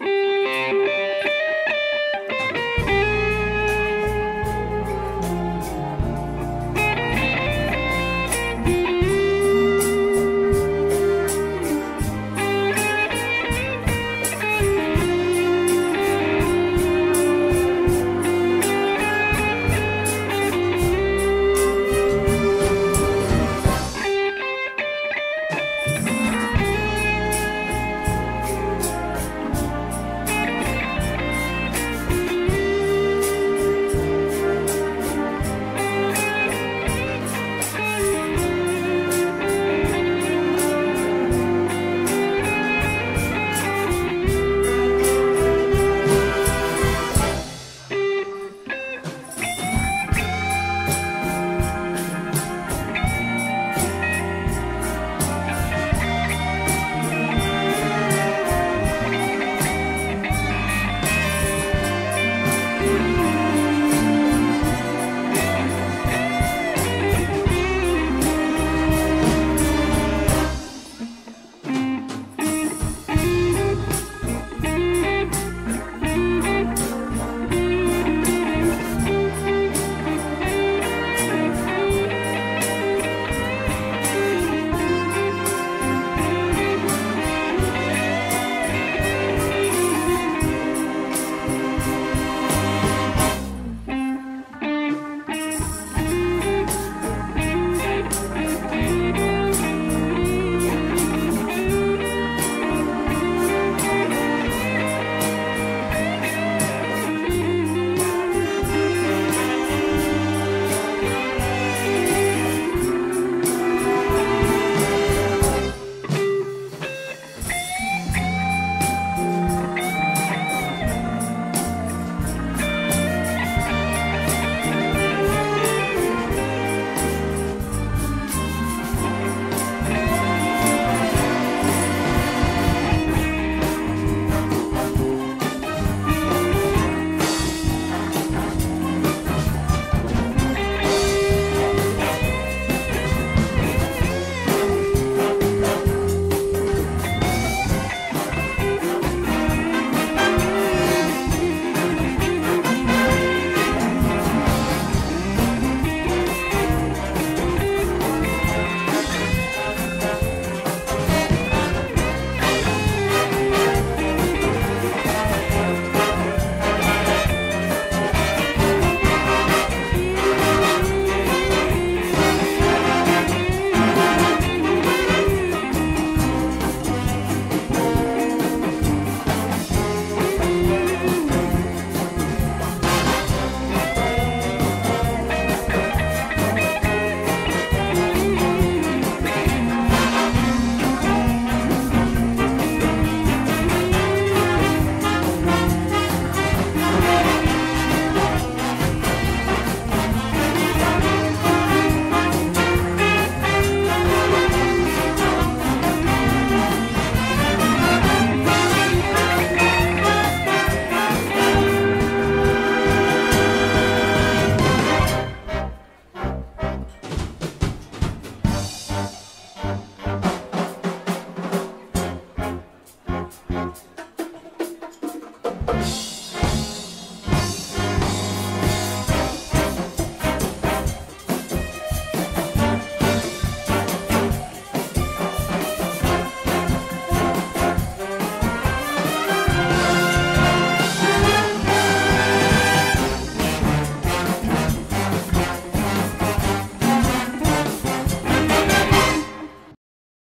Mm.